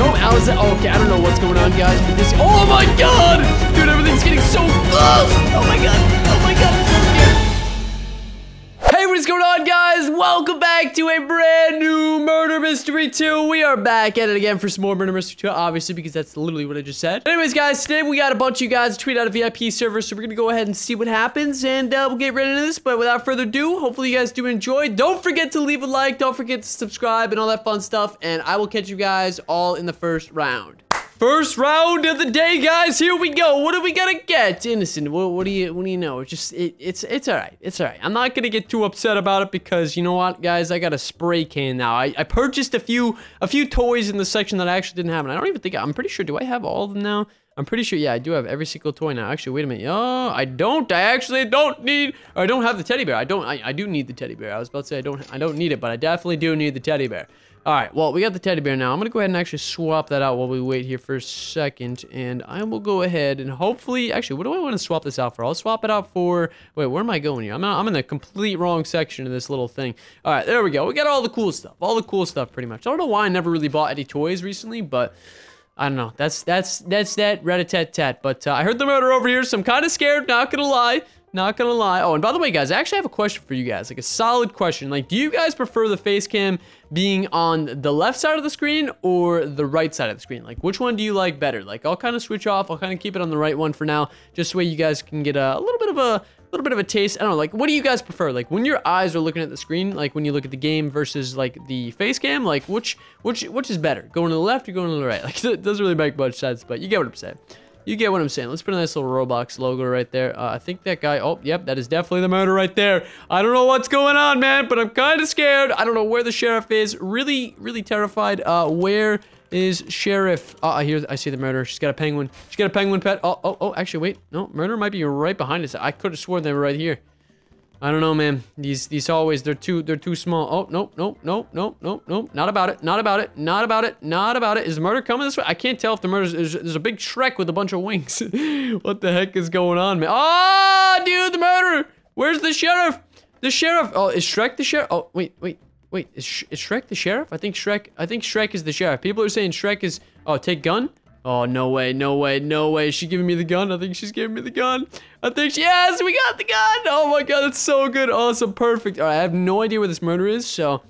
Is it? Oh, okay, I don't know what's going on, guys, but this. Oh my god! Dude, everything's getting so close! Oh my god! Is going on, guys? Welcome back to a brand new Murder Mystery 2. We are back at it again for some more Murder Mystery 2, obviously, because that's literally what I just said. Anyways, guys, today we got a bunch of you guys tweet out a VIP server, so we're gonna go ahead and see what happens, and uh, we'll get right into this. But without further ado, hopefully you guys do enjoy. Don't forget to leave a like, don't forget to subscribe, and all that fun stuff, and I will catch you guys all in the first round. First round of the day, guys. Here we go. What are we gonna get? Innocent. What, what do you What do you know? It's just it, it's it's all right. It's all right. I'm not gonna get too upset about it because you know what, guys? I got a spray can now. I, I purchased a few a few toys in the section that I actually didn't have, and I don't even think I'm pretty sure. Do I have all of them now? I'm pretty sure. Yeah, I do have every single toy now. Actually, wait a minute. Oh, I don't. I actually don't need. I don't have the teddy bear. I don't. I, I do need the teddy bear. I was about to say I don't. I don't need it, but I definitely do need the teddy bear. All right, well, we got the teddy bear now. I'm going to go ahead and actually swap that out while we wait here for a second. And I will go ahead and hopefully... Actually, what do I want to swap this out for? I'll swap it out for... Wait, where am I going here? I'm, I'm in the complete wrong section of this little thing. All right, there we go. We got all the cool stuff. All the cool stuff, pretty much. I don't know why I never really bought any toys recently, but... I don't know. That's that's that's that rat-a-tat-tat. But uh, I heard the murder over here, so I'm kind of scared. Not gonna lie. Not gonna lie. Oh, and by the way, guys, I actually have a question for you guys. Like a solid question. Like, do you guys prefer the face cam being on the left side of the screen or the right side of the screen? Like, which one do you like better? Like, I'll kind of switch off. I'll kind of keep it on the right one for now, just so you guys can get a, a little bit of a little bit of a taste. I don't know, like, what do you guys prefer? Like, when your eyes are looking at the screen, like when you look at the game versus like the face cam, like which which which is better? Going to the left or going to the right? Like, it doesn't really make much sense, but you get what I'm saying. You get what I'm saying. Let's put a nice little Roblox logo right there. Uh, I think that guy... Oh, yep, that is definitely the murder right there. I don't know what's going on, man, but I'm kind of scared. I don't know where the sheriff is. Really, really terrified. Uh, where is sheriff? Oh, I hear... I see the murder. She's got a penguin. She's got a penguin pet. Oh, oh, oh, actually, wait. No, murder might be right behind us. I could have sworn they were right here. I don't know, man. These these hallways, they're too they're too small. Oh, nope, nope, nope, nope, nope, nope. Not about it. Not about it. Not about it. Not about it. Is the murder coming this way? I can't tell if the murder is there's a big Shrek with a bunch of wings. what the heck is going on, man? Oh, dude, the murderer. Where's the sheriff? The sheriff. Oh, is Shrek the sheriff? Oh, wait, wait. Wait, is, Sh is Shrek the sheriff? I think Shrek I think Shrek is the sheriff. People are saying Shrek is Oh, take gun? Oh, no way, no way, no way. Is she giving me the gun. I think she's giving me the gun. I think she, yes, we got the gun. Oh my God, that's so good. Awesome, perfect. All right, I have no idea where this murder is, so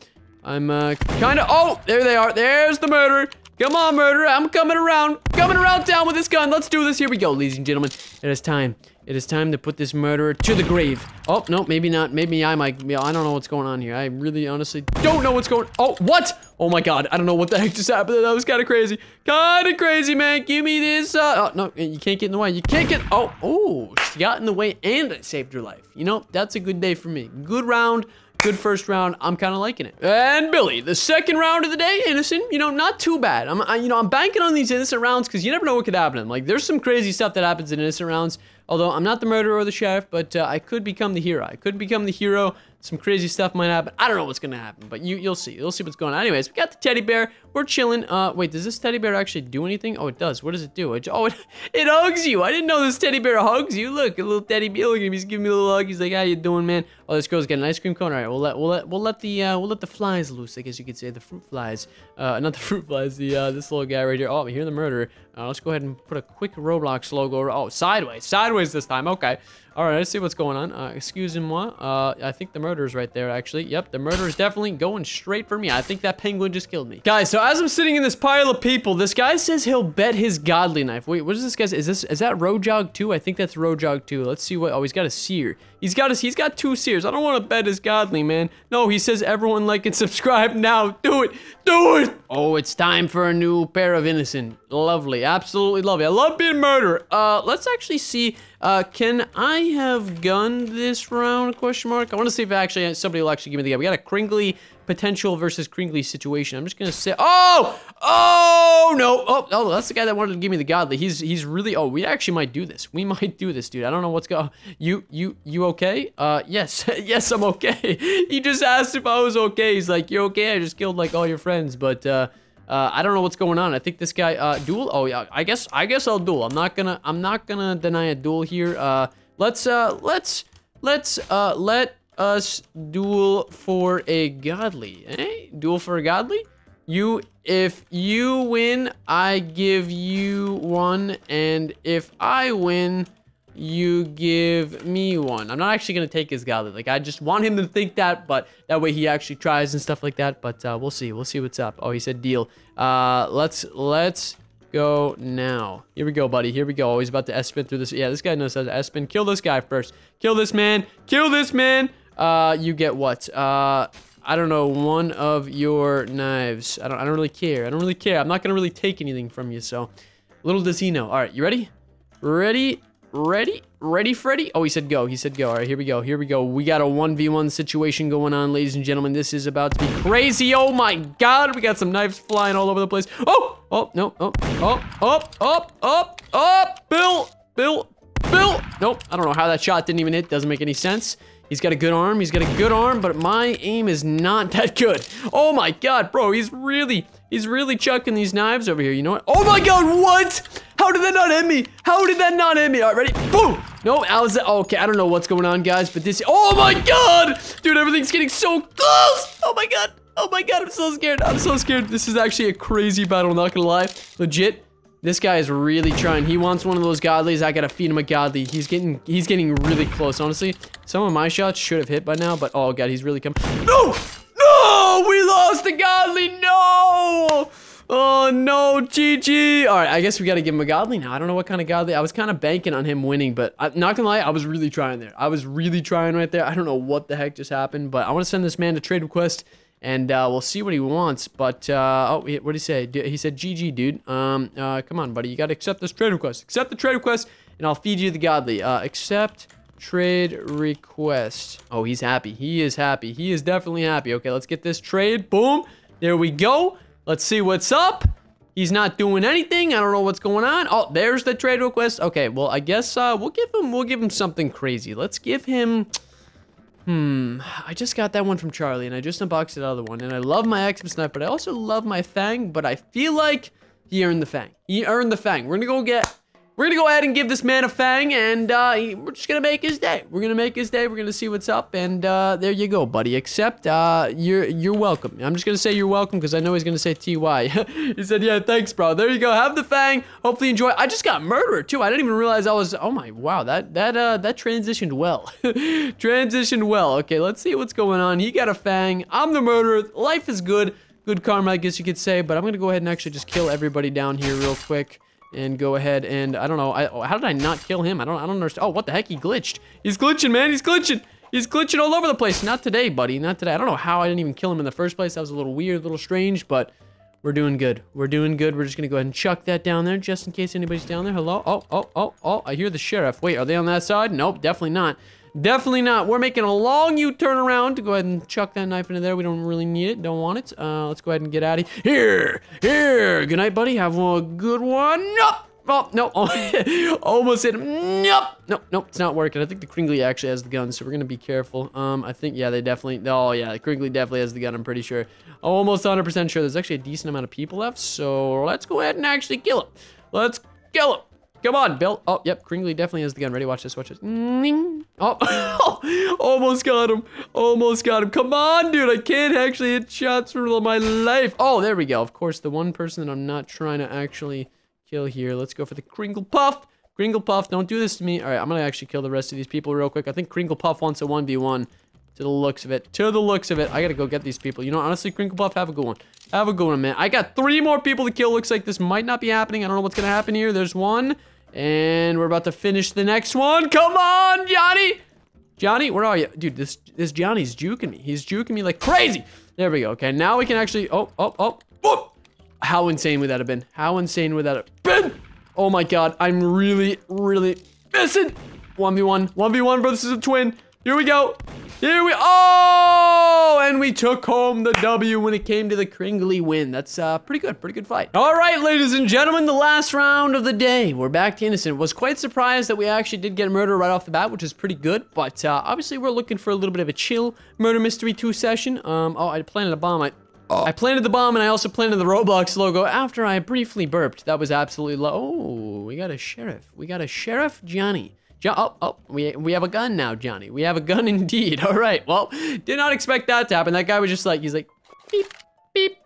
I'm uh, kind of, oh, there they are. There's the murderer. Come on, murderer. I'm coming around, coming around town with this gun. Let's do this. Here we go, ladies and gentlemen. It is time. It is time to put this murderer to the grave. Oh, no, maybe not. Maybe I might. I don't know what's going on here. I really honestly don't know what's going Oh, what? Oh my god. I don't know what the heck just happened. That was kind of crazy. Kind of crazy, man. Give me this. Uh, oh, no, you can't get in the way. You can't get. Oh, oh, she got in the way and it saved her life. You know, that's a good day for me. Good round. Good first round. I'm kind of liking it. And Billy, the second round of the day, innocent. You know, not too bad. I'm, I, you know, I'm banking on these innocent rounds because you never know what could happen. Like, there's some crazy stuff that happens in innocent rounds. Although I'm not the murderer or the sheriff, but uh, I could become the hero. I could become the hero. Some crazy stuff might happen. I don't know what's gonna happen, but you you'll see. You'll see what's going on. Anyways, we got the teddy bear. We're chilling. Uh, wait, does this teddy bear actually do anything? Oh, it does. What does it do? It, oh, it, it hugs you. I didn't know this teddy bear hugs you. Look, a little teddy bear. Look at him. He's giving me a little hug. He's like, "How you doing, man?" Oh, this girl's getting an ice cream cone. All right, we'll let we'll let we'll let the uh, we'll let the flies loose. I guess you could say the fruit flies. Uh, not the fruit flies. The uh, this little guy right here. Oh, here the murderer. Uh, let's go ahead and put a quick Roblox logo. Oh, sideways, sideways this time. Okay. All right, let's see what's going on. Uh, excusez-moi. Uh, I think the murderer's right there, actually. Yep, the murderer's definitely going straight for me. I think that penguin just killed me. Guys, so as I'm sitting in this pile of people, this guy says he'll bet his godly knife. Wait, what is this guy's? Is this is that Rojog 2? I think that's Rojog 2. Let's see what. Oh, he's got a seer. He's got a, he's got two seers. I don't want to bet his godly, man. No, he says everyone like and subscribe now. Do it. Do it. Oh, it's time for a new pair of innocent. Lovely. Absolutely lovely. I love being murdered. Uh, let's actually see. Uh, can I have gunned this round? Question mark. I want to see if actually somebody will actually give me the gun. We got a Cringley potential versus Cringley situation. I'm just gonna say, oh, oh no, oh, oh, that's the guy that wanted to give me the godly. He's he's really. Oh, we actually might do this. We might do this, dude. I don't know what's going. You you you okay? Uh, yes, yes, I'm okay. he just asked if I was okay. He's like, you're okay. I just killed like all your friends, but uh. Uh, I don't know what's going on. I think this guy, uh, duel. Oh yeah, I guess, I guess I'll duel. I'm not gonna, I'm not gonna deny a duel here. Uh, let's, uh, let's, let's, uh, let us duel for a godly, eh? Duel for a godly? You, if you win, I give you one, and if I win, you give me one. I'm not actually gonna take his godly. Like I just want him to think that, but that way he actually tries and stuff like that. But uh, we'll see. We'll see what's up. Oh, he said deal. Uh, let's let's go now. Here we go, buddy. Here we go. Oh, he's about to S-spin through this. Yeah, this guy knows how to S-spin. Kill this guy first. Kill this man. Kill this man. Uh, you get what? Uh, I don't know, one of your knives. I don't, I don't really care. I don't really care. I'm not gonna really take anything from you, so. Little does he know. All right, you ready? Ready? Ready? Ready, Freddy? Oh, he said go. He said go. All right, here we go. Here we go. We got a 1v1 situation going on, ladies and gentlemen. This is about to be crazy. Oh, my God. We got some knives flying all over the place. Oh! Oh, no. Oh, oh, up, up, up, up. Bill, Bill, Bill. Nope. I don't know how that shot didn't even hit. Doesn't make any sense. He's got a good arm. He's got a good arm, but my aim is not that good. Oh, my God, bro. He's really, he's really chucking these knives over here. You know what? Oh, my God, what? How did that not hit me? How did that not hit me? All right, ready? Boom! No, I was, okay, I don't know what's going on, guys, but this, oh my god! Dude, everything's getting so close! Oh my god, oh my god, I'm so scared. I'm so scared. This is actually a crazy battle, not gonna lie. Legit, this guy is really trying. He wants one of those godlies. I gotta feed him a godly. He's getting, he's getting really close, honestly. Some of my shots should have hit by now, but oh god, he's really coming. No! No! We lost the godly! No! Oh no, GG. All right, I guess we got to give him a godly now. I don't know what kind of godly. I was kind of banking on him winning, but I'm not gonna lie, I was really trying there. I was really trying right there. I don't know what the heck just happened, but I want to send this man to trade request, and uh, we'll see what he wants. But uh, oh, what did he say? He said, "GG, dude. Um, uh, come on, buddy. You got to accept this trade request. Accept the trade request, and I'll feed you the godly. Uh, accept." Trade request. Oh, he's happy. He is happy. He is definitely happy. Okay, let's get this trade. Boom. There we go. Let's see what's up. He's not doing anything. I don't know what's going on. Oh, there's the trade request. Okay, well, I guess uh, we'll give him we'll give him something crazy. Let's give him. Hmm. I just got that one from Charlie, and I just unboxed the other one. And I love my Xmas knife, but I also love my Fang. But I feel like he earned the Fang. He earned the Fang. We're gonna go get we're gonna go ahead and give this man a fang, and uh, we're just gonna make his day. We're gonna make his day. We're gonna see what's up, and uh, there you go, buddy. Except uh, you're you're welcome. I'm just gonna say you're welcome because I know he's gonna say Ty. he said, "Yeah, thanks, bro." There you go. Have the fang. Hopefully, enjoy. I just got murdered too. I didn't even realize I was. Oh my, wow. That that uh that transitioned well. transitioned well. Okay, let's see what's going on. He got a fang. I'm the murderer. Life is good. Good karma, I guess you could say. But I'm gonna go ahead and actually just kill everybody down here real quick and go ahead and I don't know. I, how did I not kill him? I don't I don't understand. Oh, what the heck? He glitched. He's glitching, man. He's glitching. He's glitching all over the place. Not today, buddy. Not today. I don't know how I didn't even kill him in the first place. That was a little weird, a little strange, but we're doing good. We're doing good. We're just gonna go ahead and chuck that down there just in case anybody's down there. Hello? Oh, oh, oh, oh. I hear the sheriff. Wait, are they on that side? Nope, definitely not. Definitely not. We're making a long U-turn around to go ahead and chuck that knife into there. We don't really need it. Don't want it. Uh, let's go ahead and get out of here. Here. Here. Good night, buddy. Have a good one. Nope. Oh, no. Almost hit him. Nope. Nope, nope, it's not working. I think the Cringley actually has the gun, so we're going to be careful. Um, I think, yeah, they definitely, oh, yeah, the Cringley definitely has the gun, I'm pretty sure. Almost 100% sure. There's actually a decent amount of people left, so let's go ahead and actually kill him. Let's kill him. Come on, Bill. Oh, yep, Cringley definitely has the gun. Ready? Watch this, watch this. Oh, almost got him. Almost got him. Come on, dude. I can't actually hit shots for all my life. Oh, there we go. Of course, the one person that I'm not trying to actually kill here. Let's go for the Kringle Puff. Kringle Puff, don't do this to me. All right, I'm going to actually kill the rest of these people real quick. I think Kringle Puff wants a 1v1 to the looks of it. To the looks of it. I got to go get these people. You know, honestly, Kringle Puff, have a good one. Have a good one, man. I got three more people to kill. Looks like this might not be happening. I don't know what's going to happen here. There's one. And we're about to finish the next one. Come on, Johnny. Johnny, where are you? Dude, this, this Johnny's juking me. He's juking me like crazy. There we go. Okay, now we can actually... Oh, oh, oh. Whoop. How insane would that have been? How insane would that have been? Oh my god, I'm really, really missing. 1v1, 1v1 versus a twin. Here we go. Here we, oh, and took home the W when it came to the Cringley win. That's uh, pretty good, pretty good fight. All right, ladies and gentlemen, the last round of the day. We're back to Innocent. Was quite surprised that we actually did get murder right off the bat, which is pretty good. But uh, obviously, we're looking for a little bit of a chill Murder Mystery 2 session. Um, oh, I planted a bomb. I Oh. I planted the bomb and I also planted the Roblox logo after I briefly burped. That was absolutely low. Oh, we got a sheriff. We got a sheriff Johnny. Jo oh, oh, we, we have a gun now, Johnny. We have a gun indeed. All right, well, did not expect that to happen. That guy was just like, he's like, beep, beep,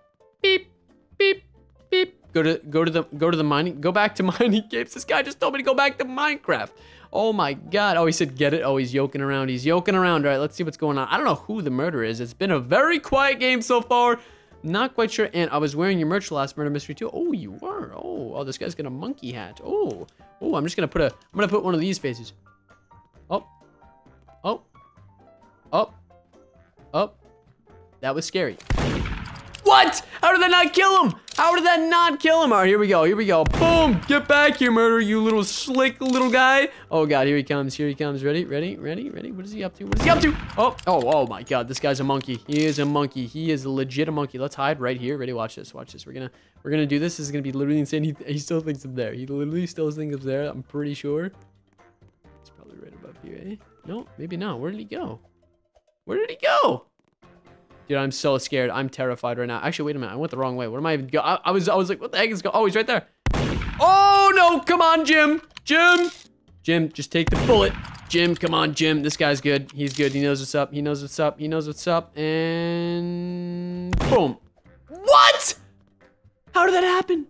beep, beep, beep. Go to go to the go to the mining. Go back to mining caves. This guy just told me to go back to Minecraft. Oh my god. Oh, he said get it. Oh, he's yoking around. He's yoking around. All right, let's see what's going on. I don't know who the murderer is. It's been a very quiet game so far. Not quite sure. And I was wearing your merch last murder mystery too. Oh, you were. Oh, oh, this guy's got a monkey hat. Oh, oh, I'm just gonna put a. I'm gonna put one of these faces. Oh, oh, oh, oh. That was scary. What? How did that not kill him? How did that not kill him? All right, here we go. Here we go. Boom! Get back here, murderer, you little slick little guy. Oh god, here he comes. Here he comes. Ready? Ready? Ready? Ready? What is he up to? What is he up to? Oh, oh, oh my god, this guy's a monkey. He is a monkey. He is a legit a monkey. Let's hide right here. Ready? Watch this. Watch this. We're gonna we're gonna do this. This is gonna be literally insane. He, he still thinks I'm there. He literally still thinks I'm there. I'm pretty sure. It's probably right above here, eh? No, maybe not. Where did he go? Where did he go? Dude, I'm so scared. I'm terrified right now. Actually, wait a minute. I went the wrong way. Where am I even go? I, I was I was like, what the heck is going? Oh, he's right there. Oh no! Come on, Jim. Jim. Jim, just take the bullet. Jim, come on, Jim. This guy's good. He's good. He knows what's up. He knows what's up. He knows what's up. And boom. What? How did that happen?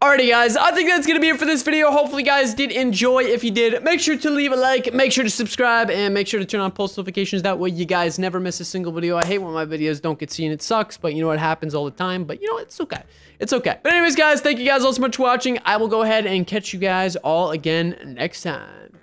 Alrighty guys, I think that's gonna be it for this video. Hopefully you guys did enjoy. If you did, make sure to leave a like, make sure to subscribe, and make sure to turn on post notifications. That way you guys never miss a single video. I hate when my videos don't get seen. It sucks, but you know what happens all the time. But you know, it's okay. It's okay. But anyways, guys, thank you guys all so much for watching. I will go ahead and catch you guys all again next time.